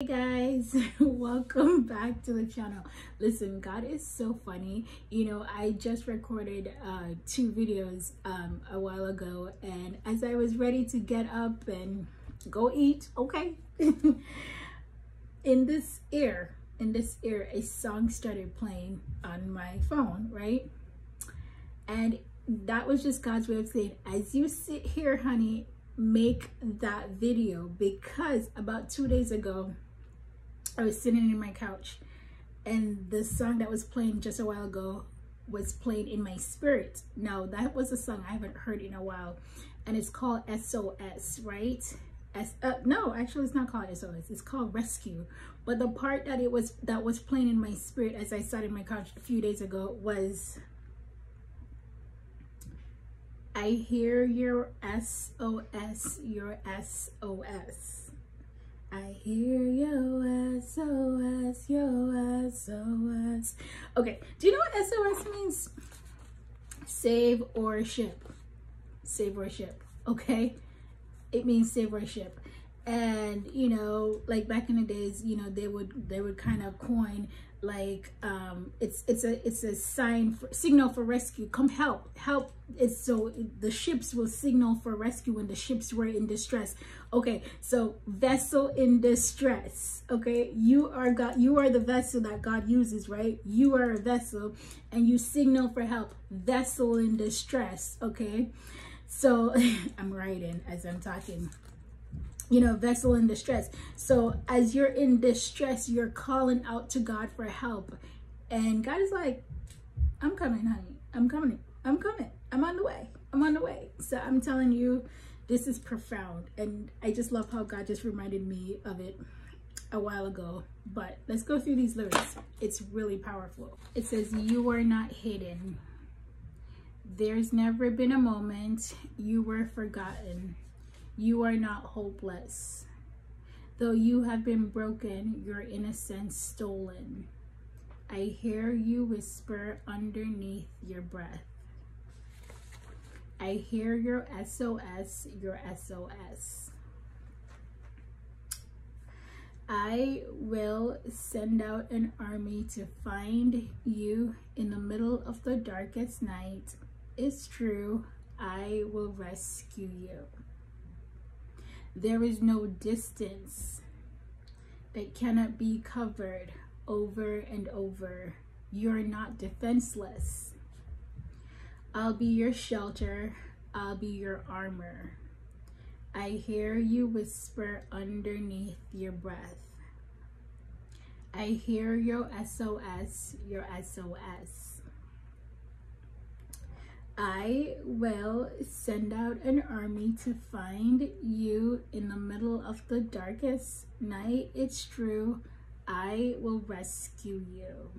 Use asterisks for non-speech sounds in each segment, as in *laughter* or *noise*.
Hey guys, *laughs* welcome back to the channel. Listen, God is so funny. You know, I just recorded uh, two videos um, a while ago, and as I was ready to get up and go eat, okay, *laughs* in this ear, in this ear, a song started playing on my phone, right? And that was just God's way of saying, as you sit here, honey, make that video because about two days ago, I was sitting in my couch and the song that was playing just a while ago was playing in my spirit. Now that was a song I haven't heard in a while and it's called SOS, right? S uh, no, actually it's not called SOS, it's called Rescue. But the part that it was that was playing in my spirit as I sat in my couch a few days ago was I hear your SOS, your SOS. I hear your SOS, your SOS. Okay, do you know what SOS means? Save or ship. Save or ship, okay? It means save or ship. And, you know, like back in the days, you know, they would, they would kind of coin like um it's it's a it's a sign for signal for rescue. Come help help. It's so the ships will signal for rescue when the ships were in distress. Okay so vessel in distress okay? You are god you are the vessel that god uses right? You are a vessel and you signal for help. Vessel in distress okay? So *laughs* i'm writing as i'm talking you know, vessel in distress. So as you're in distress, you're calling out to God for help. And God is like, I'm coming, honey. I'm coming. I'm coming. I'm on the way. I'm on the way. So I'm telling you, this is profound. And I just love how God just reminded me of it a while ago. But let's go through these lyrics. It's really powerful. It says, you are not hidden. There's never been a moment you were forgotten you are not hopeless. Though you have been broken, your innocence stolen. I hear you whisper underneath your breath. I hear your SOS, your SOS. I will send out an army to find you in the middle of the darkest night. It's true, I will rescue you. There is no distance that cannot be covered over and over. You're not defenseless. I'll be your shelter. I'll be your armor. I hear you whisper underneath your breath. I hear your SOS, your SOS. I will send out an army to find you in the middle of the darkest night. It's true. I will rescue you.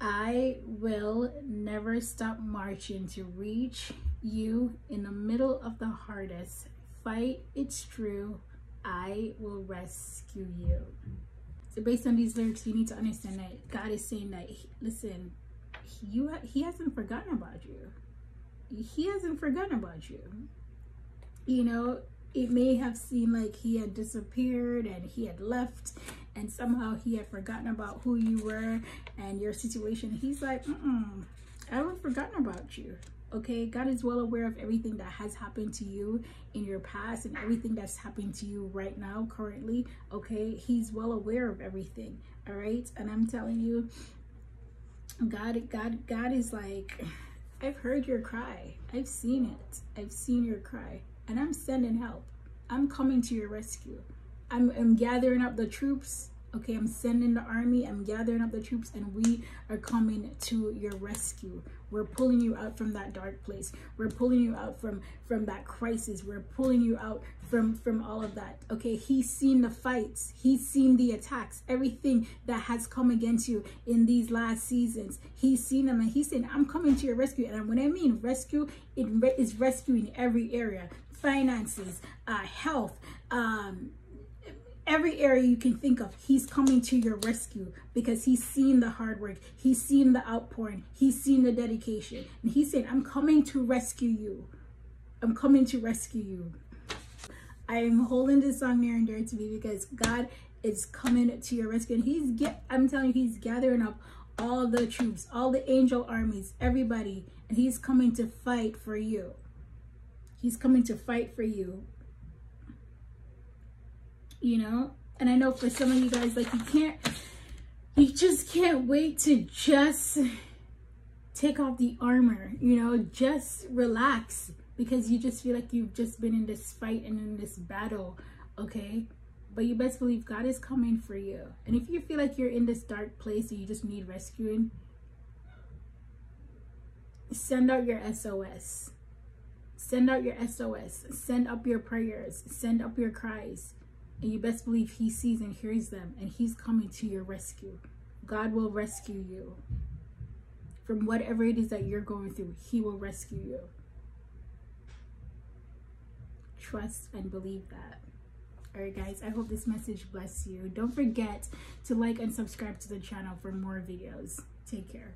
I will never stop marching to reach you in the middle of the hardest fight. It's true. I will rescue you. So based on these lyrics, you need to understand that God is saying that, listen, you he hasn't forgotten about you. He hasn't forgotten about you. You know it may have seemed like he had disappeared and he had left and somehow he had forgotten about who you were and your situation. He's like mm -mm, i haven't forgotten about you. Okay god is well aware of everything that has happened to you in your past and everything that's happening to you right now currently. Okay he's well aware of everything. All right? And i'm telling you God, God, God is like, I've heard your cry. I've seen it. I've seen your cry and I'm sending help. I'm coming to your rescue. I'm, I'm gathering up the troops okay i'm sending the army i'm gathering up the troops and we are coming to your rescue. We're pulling you out from that dark place. We're pulling you out from from that crisis. We're pulling you out from from all of that. Okay he's seen the fights. He's seen the attacks. Everything that has come against you in these last seasons he's seen them and he's saying i'm coming to your rescue. And when i mean rescue it is rescuing every area. Finances uh health um every area you can think of, he's coming to your rescue because he's seen the hard work. He's seen the outpouring. He's seen the dedication. And he's saying, I'm coming to rescue you. I'm coming to rescue you. I'm holding this song near and dear to me because God is coming to your rescue. And he's get I'm telling you, he's gathering up all the troops, all the angel armies, everybody, and he's coming to fight for you. He's coming to fight for you. You know? And I know for some of you guys, like you can't, you just can't wait to just take off the armor, you know, just relax because you just feel like you've just been in this fight and in this battle, okay? But you best believe God is coming for you. And if you feel like you're in this dark place and you just need rescuing, send out your SOS. Send out your SOS. Send up your prayers. Send up your cries. And you best believe he sees and hears them. And he's coming to your rescue. God will rescue you. From whatever it is that you're going through, he will rescue you. Trust and believe that. Alright guys, I hope this message bless you. Don't forget to like and subscribe to the channel for more videos. Take care.